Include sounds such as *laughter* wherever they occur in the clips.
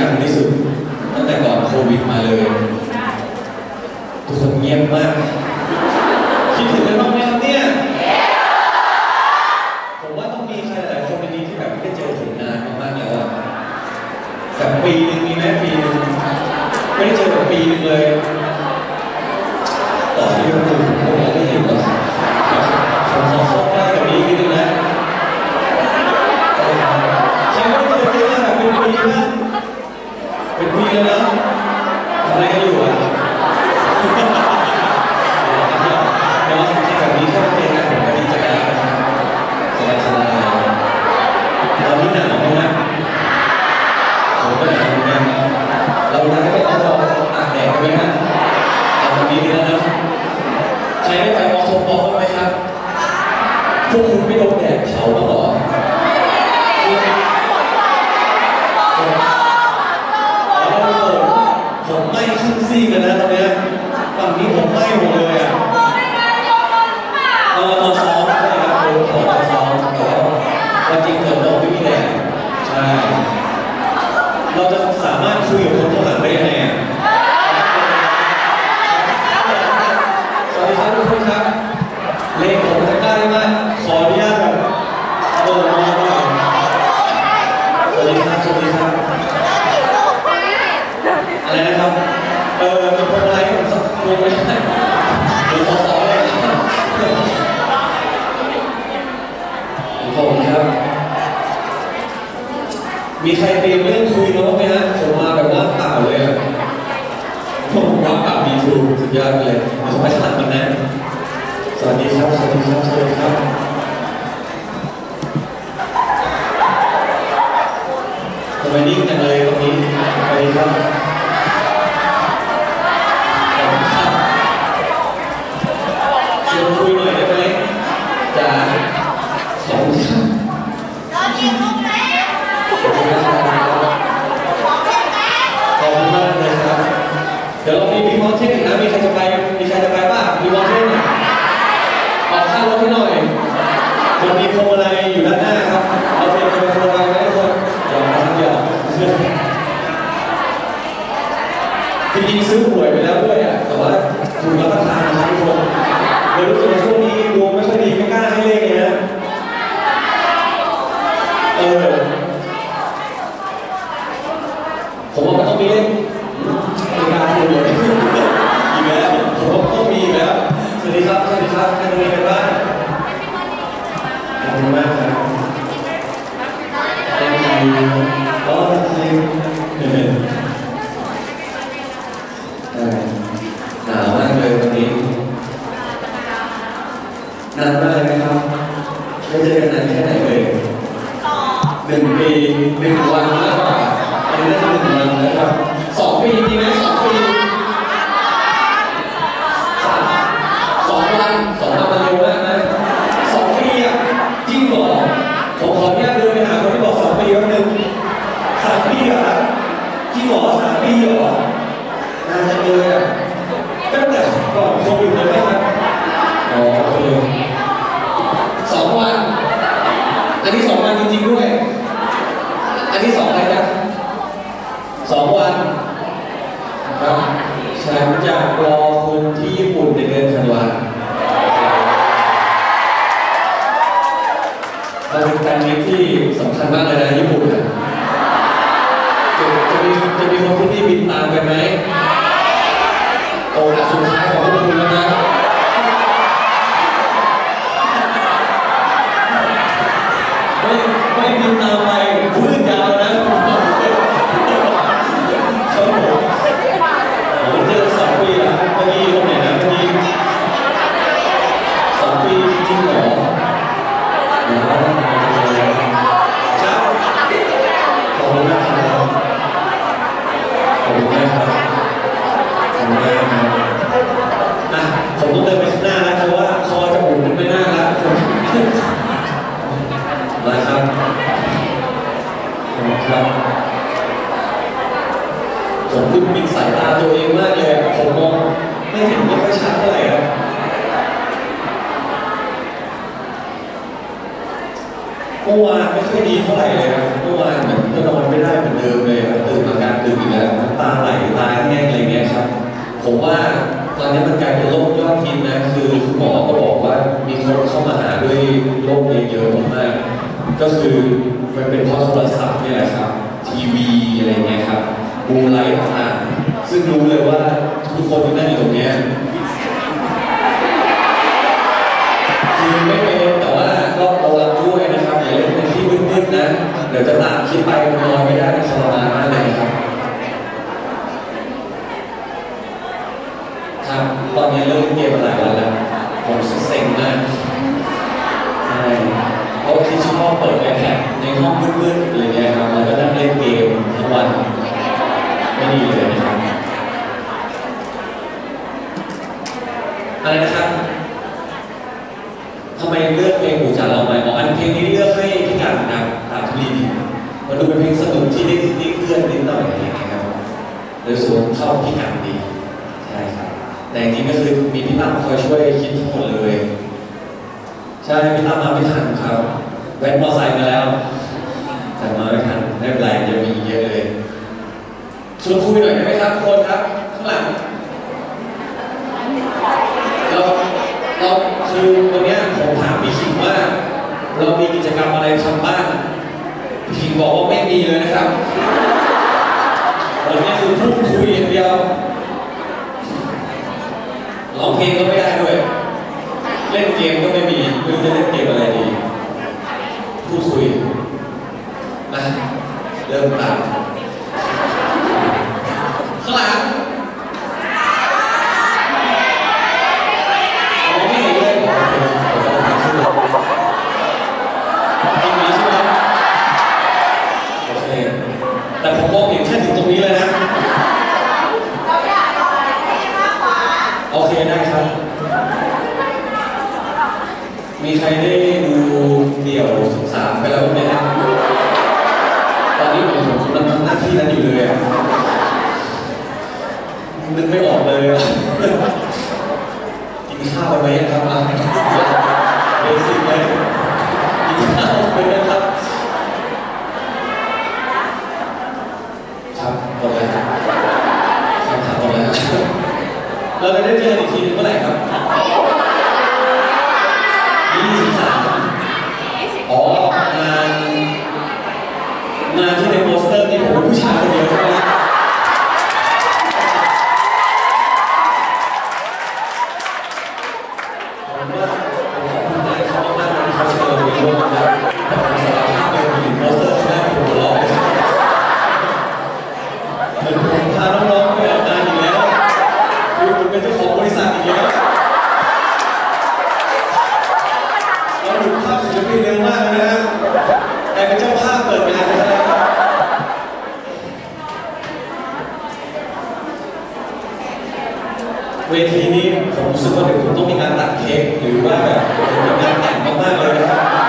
จังที่สุด ไปนิ่งจังเลยตรงนี้ไปครับ โอ้สุดท้ายของพวกคุณแล้วนะ แว้นมอไซค์มาแล้ว แต่มาไม่ทันไม่เป็นไรยังมีเยอะเลยชวนคุยหน่อยได้ไหมครับคนครับ ข้างหลังเราเราคือวันนี้ผมถามพี่คิงว่า เรามีกิจกรรมอะไรทำบ้างพี่คิงบอกว่าไม่มีเลยนะครับวันนี้คือพูดคุยอย่างเดียวร้องเพลงก็ไม่ได้ด้วย เล่นเกมก็ไม่มีไม่รู้จะเล่นเกมอะไรดี เริ่มหลับข้างหลัง Yeah. *laughs* เวทีนี้ผมรู้สึกว่าเดี๋ยวผมต้องมีการตัดเค้กหรือว่าแบบงารแต่งมากๆเลยนะครับ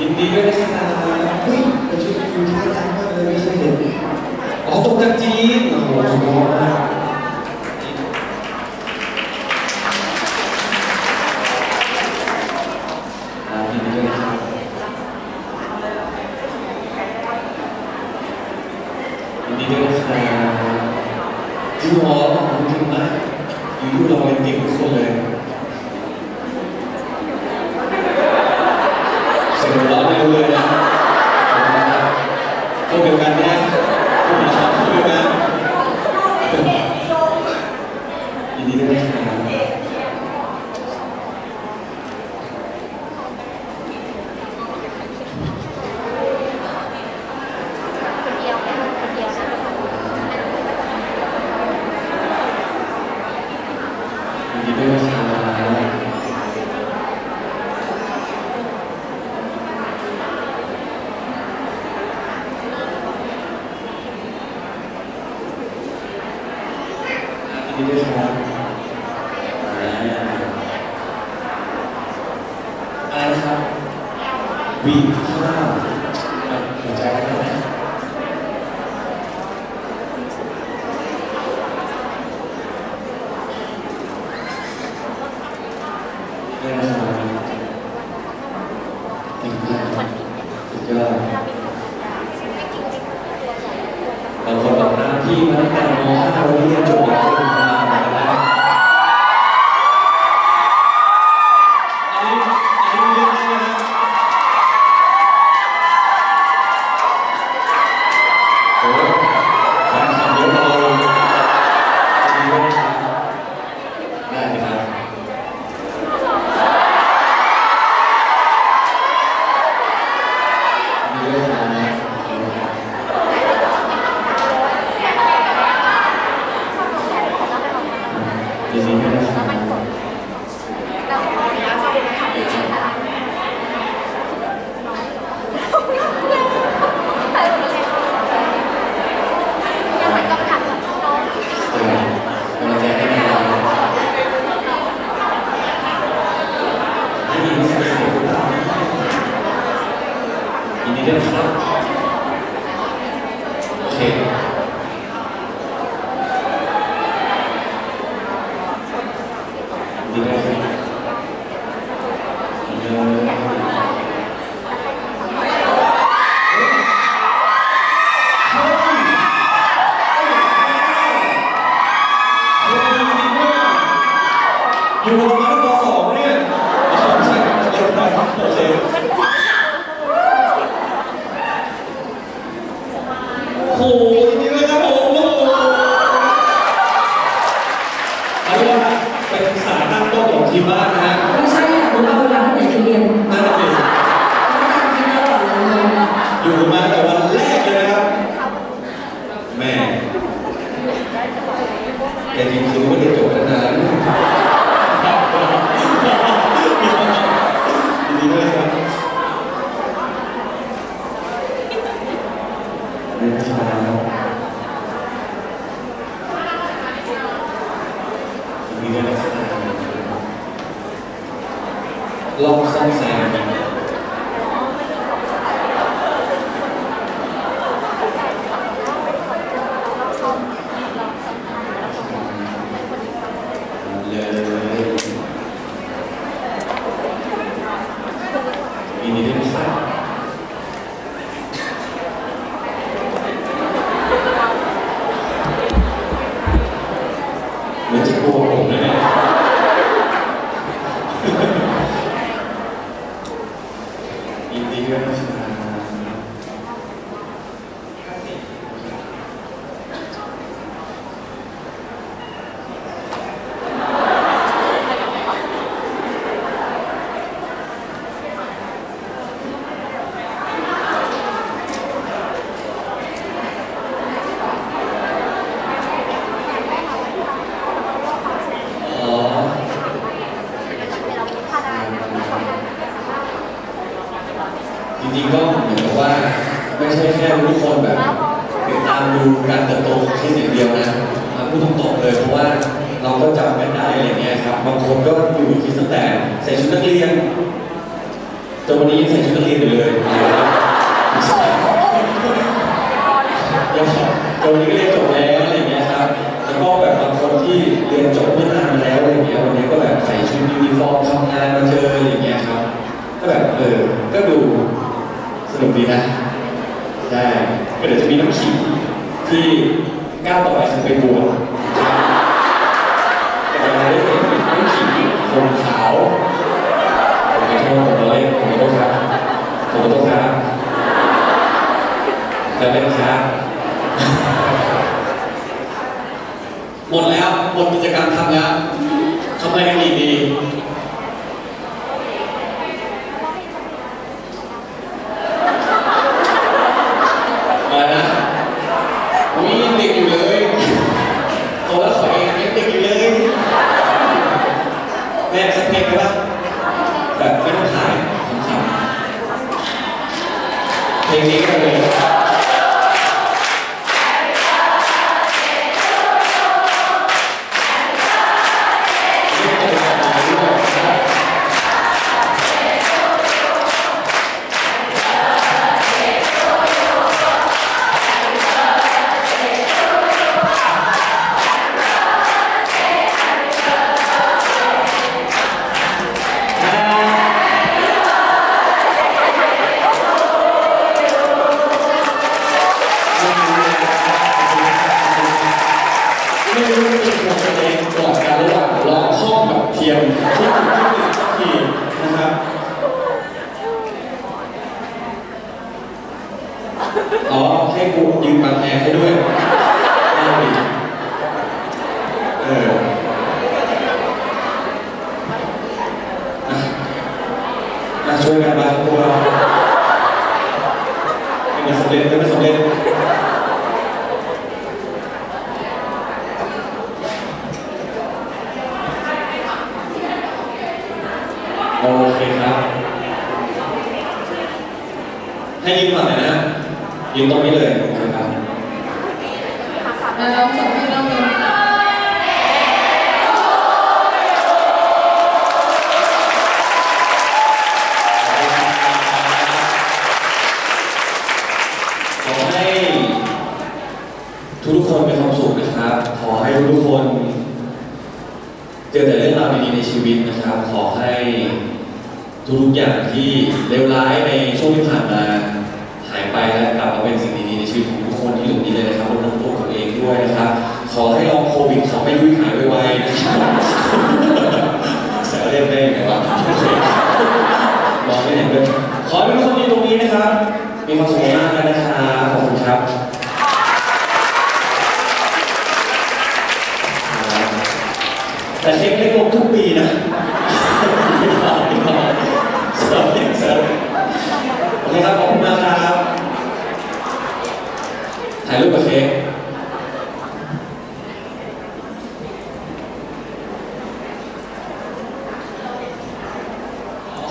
ยินดีด้วยนะครับเฮ้ยเป็นชุดคุณท้ายจังเลยไม่เคยเห็นอ๋อตรงจากจีนโอ้โหสุดยอดมาก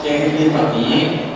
quer revir para mim,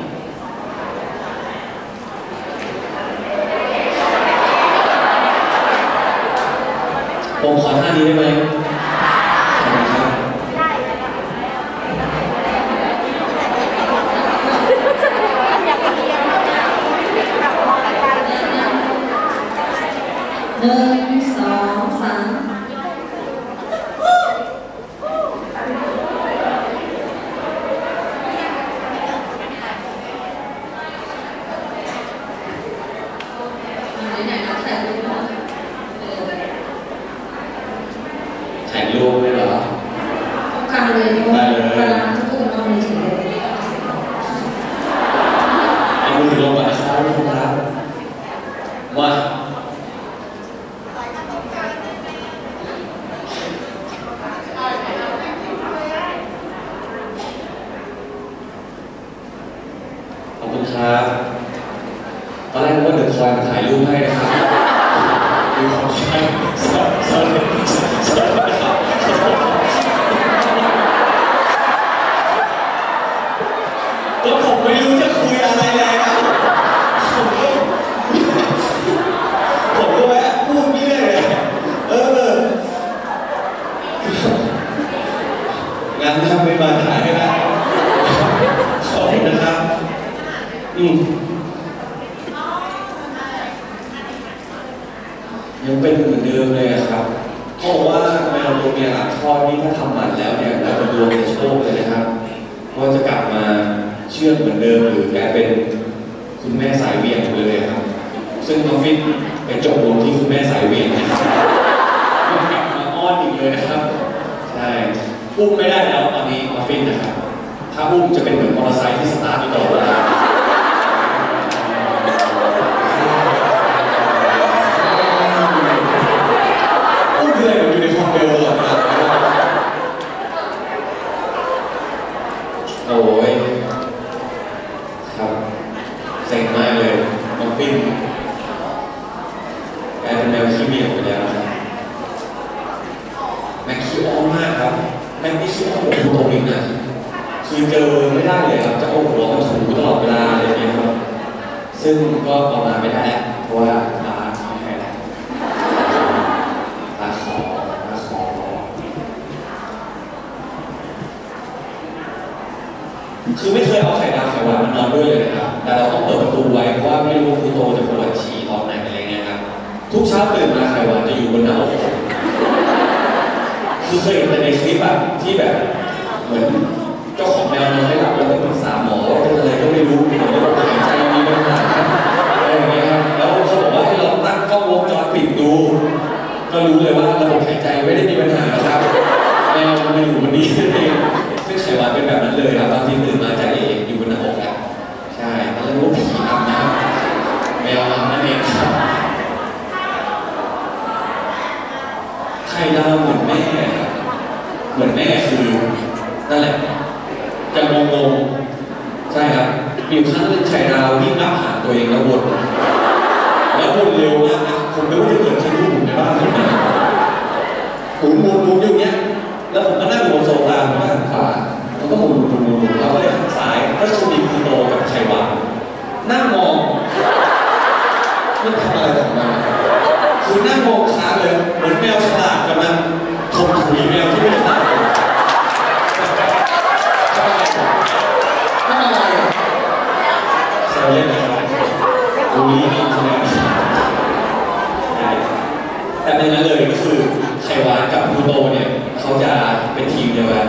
ในนั้นเลยก็คือไข่หวานกับพลูโตเนี่ยเขาจะเป็นทีมเดียวกัน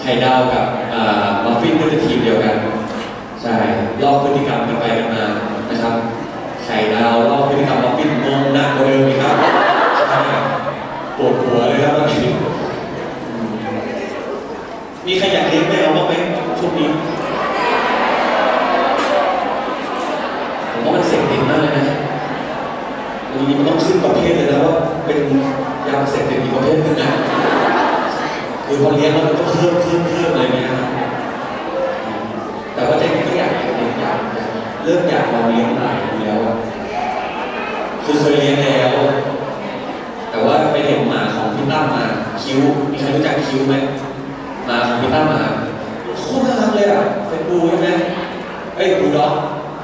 ไข่ดาวกับอ่ามัฟฟินก็จะทีมเดียวกันใช่ลอกพฤติกรรมกันไปกันมานะครับไข่ดาวลอกพฤติกรรมมัฟฟินงงหนักกว่าเดิมอีกครับปวดหัวเลยครับบางทีอืมมีใครอยากเลี้ยงแมวบ้างไหมช่วงนี้ผมว่ามันเสพติดมากเลยนะจริงๆมันต้องขึ้นประเภทเลยนะว่า เป็นยาเสพติดอีกประเภทหนึงนะคือพอเลี้ยงแล้วมันก็เพิ่มเพิ่มเพิ่มอะไรเงี้ยครับแต่ว่าใจจริงก็อยากเลี้ยงอยากเริ่มอยากลองเลี้ยงหลายอยู่แล้วอะคือเคยเลี้ยงแล้ว แต่ว่าไปเห็นหมาของพี่ตั้มมาคิ้วมีใครรู้จักคิ้วไหมหมาของพี่ตั้มมาโคตรน่ารักเลยอะเป็นบูใช่ไหมเอ้ยบูด็อก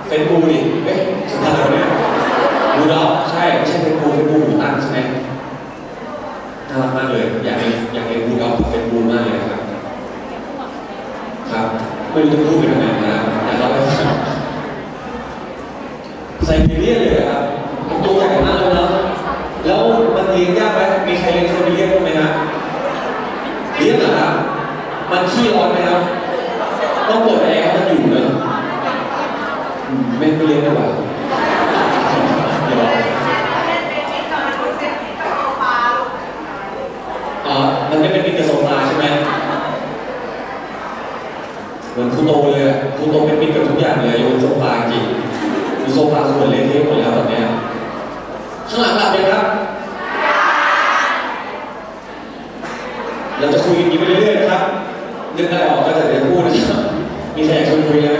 เป็นบูดิเอ้ยสุดท้ายเนี่ย บูด็อกใช่ไม่ใช่เป็นบูเป็นบูหูตั้งใช่ไหมน่ารักมากเลยอยากเลี้ยงอยากเลี้ยงบูด็อกกับเป็นบูมากเลยครับครับไม่รู้จะพูดไปทำไมนะแต่เราไปฟังไซบีเรียเลยครับมันตัวใหญ่มากเลยเนาะแล้วมันเลี้ยงยากไหมมีใครเลี้ยงไซบีเรียนบ้างไหมครับเลี้ยงเหรอครับมันขี้ร้อนไหมครับ ต้องเปิดแอร์ให้มันอยู่เนอะอืมไม่ไม่เลี้ยงดีกว่าเดี๋ยวอ๋อมันไม่เป็นมิตรกับโซฟาใช่ไหม เหมือนคุณโต เลยอะคุณโตเป็นมิตรกับทุกอย่างเลยยกเว้นโซฟาจริงดูโซฟาส่วนเละเทะหมดแล้วแบบเนี้ยข้างหลังหลับยังครับเราจะคุยกันอย่างนี้ไปเรื่อยๆนะครับนึกอะไรออกก็จะเดี๋ยวพูดนะครับมีใครอยากชวนคุยไหม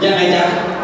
Yang.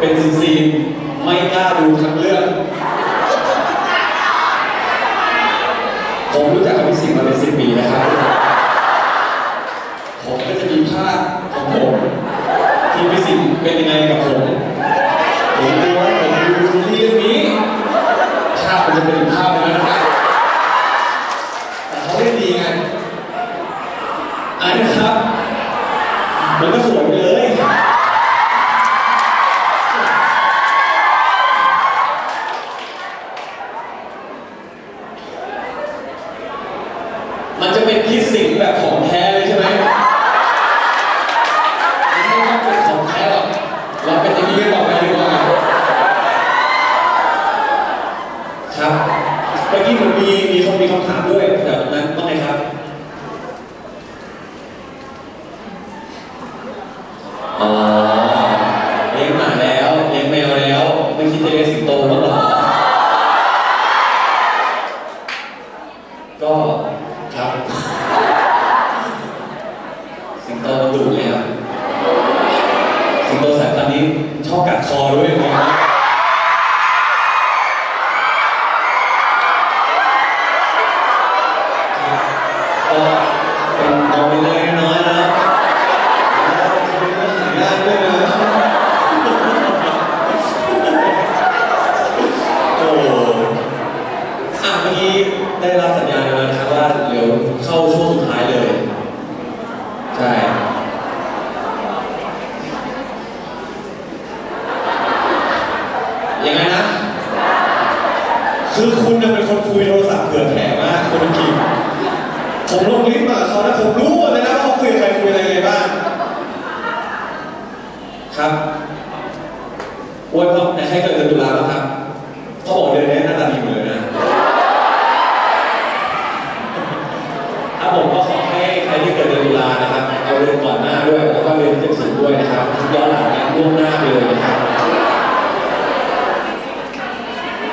เป็นซีนไม่กล้าดูทั้งเรื่อง ครับอวยพรแต่ใครเกิดเดือนตุลาบ้างครับเขาบอกเดือนนี้หน้าตาดีหมดเลยนะครับผมก็ขอให้ใครที่เกิดเดือนตุลานะครับเอาเดือนก่อนหน้าด้วยแล้วก็เดือนที่จะถึงด้วยนะครับย้อนหลังกันล่วงหน้าไปเลยนะครับ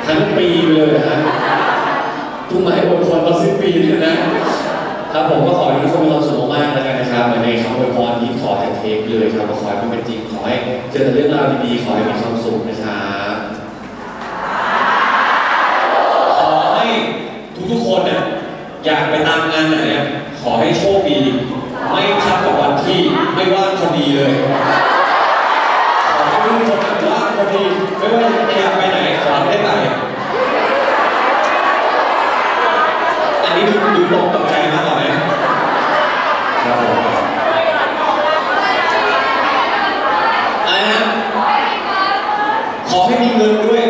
ทั้งปีเลยนะฮะทุกมาให้อวยพรตอนสิ้นปีเลยนะ ครับผมก็ขอให้ทุกคนมีความสุขมากๆแล้วกันนะครับในคำอวยพรที่ขอจากเทปเลยครับก็ขอให้มันเป็นจริงขอให้เจอแต่เรื่องราวดีๆขอให้มีความสุขนะครับขอให้ทุกๆคนเนี่ยอยากไปตามงานไหนอะขอให้โชคดี ไม่ทับกับวันที่ไม่ว่างพอดีเลย ขอให้ทุกคนแบบว่างพอดี ไม่ว่าจะอยากไปไหนขอให้ได้ไป อันนี้ดูดูตรงกับใจมากกว่าไหมครับผมอะไรนะขอให้มีเงินด้วย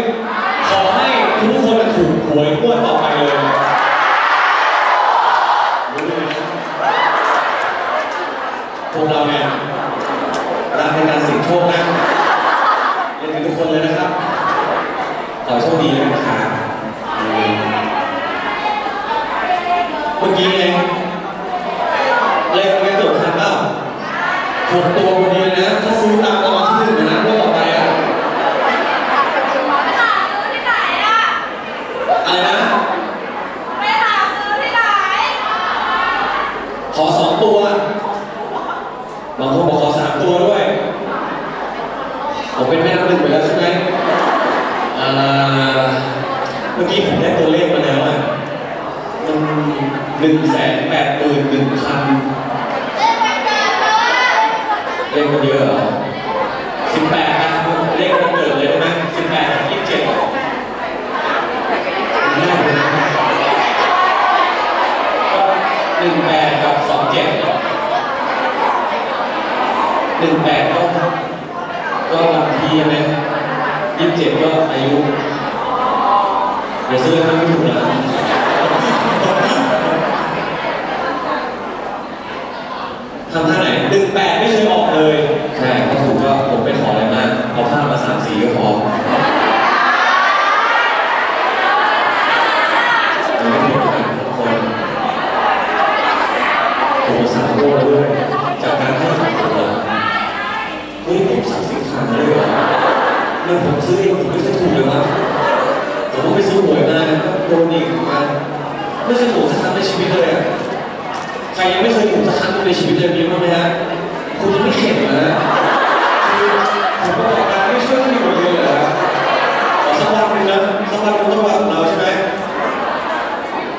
ขอให้ทุกคนถูกหวยงวดต่อไปเลยรู้เลยนะพวกเราเนี่ยรักในการเสี่ยงโชคนะเล่นกันทุกคนเลยนะครับ ขอให้โชคดีเลยนะครับเมื่อกี้ไงเลขไม่ตกทันเปล่าหกตัวพอดีเลยนะ ถ้าซื้อตามรางวัลที่หนึ่งนะงวดต่อไปอะอะไรนะ ขอสองตัว บางคนบอกขอสามตัวด้วย ผมเป็นแม่น้ำหนึ่งไปแล้วใช่ไหมอ่าเมื่อกี้ผมได้ตัวเลขมาแล้วอะมันหนึ่งแสนแปดหมื่นหนึ่งพันเลขมันเยอะเหรอสิบแปดนะเลขมันเกิดเลยได้ไหมสิบแปดยี่สิบเจ็ดง่ายเลยนะก็ห นึ่งแปดกับสองเจ็ดหนึ่งแปดก็ก็วันที่ใช่ไหมยี่สิบเจ็ดก็อายุ เดี๋ยวซื้อให้ไม่ถูกนะทำท่าไหนหนึ่งแปดไม่เคยออกเลย ใช่ถ้าถูกก็ผมไปขออะไรมาเอาผ้ามาสามสีก็พอมันไม่ถูกกันทุกคนผมสามโลกแล้วด้วย จากการให้ของผมเหรอ เฮ้ยผมสั่งสินค้าเลยเหรอเนี่ยผมซื้อเองผมไม่เคยถูกเลยวะผมก็ไปซื้อหวยมาก็ โดนอีกมาไม่เคยถูกสักครั้งในชีวิตเลยอะใครยังไม่เคยถูกสักครั้งในชีวิตเลยมีบ้างไหมฮะคุณยังไม่เข็ดเหรอฮะคือผมประกอบการไม่ช่วยให้มีหมดเลยเหรอฮะขอสักวันหนึ่งนะสักวันหนึ่งต้องแบบเราใช่ไหม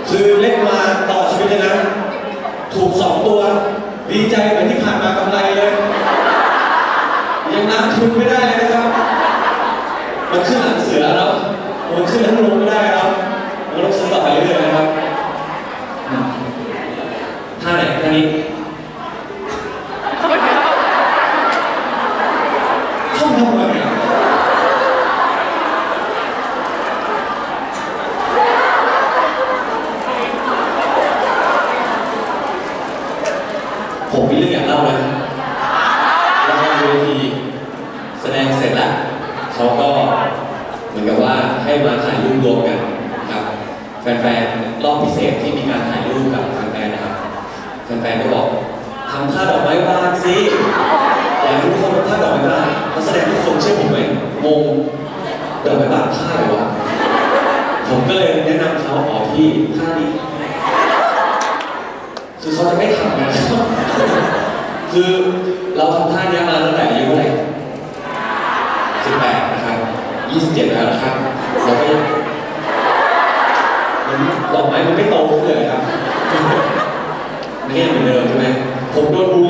คือเล่นมาตลอดชีวิตเลยนะ ถูกสองตัว ดีใจเหมือนที่ผ่านมากำไรเลย ยังนับทุนไม่ได้เลยนะครับ มันขึ้นหลังเสือแล้วมันขึ้นทั้งลงไม่ได้ครับมันต้องซื้อต่อไปเรื่อยๆนะครับอืมท่าไหนท่านี้เข้าทำไมอะผมมีเรื่องอยากเล่าเลย ละครเวทีแสดงเสร็จแล้วเขาก็เหมือนกับว่าให้มาถ่ายรูปรวมกันครับ แฟนๆรอบพิเศษที่มีการถ่ายรูปกับแฟนๆนะครับ แฟนๆก็บอกทำท่าดอกไม้บานสิอยากให้ทุกคนทำท่าดอกไม้บานนักแสดงทุกคนเชื่อผมไหมงงดอกไม้บานท่าอะไรวะผมก็เลยแนะนำเขาออกที่ท่านี้ คือเขาจะไม่ทำนะ คือเราทำท่านี้มาตั้งแต่อายุเท่าไหร่สิบแปดนะครับยี่สิบเจ็ดแล้วนะครับเราก็ยังมันดอกไม้มันไม่โตขึ้นเลยครับไม่ยังเหมือนเดิมใช่ไหมผมโดนบู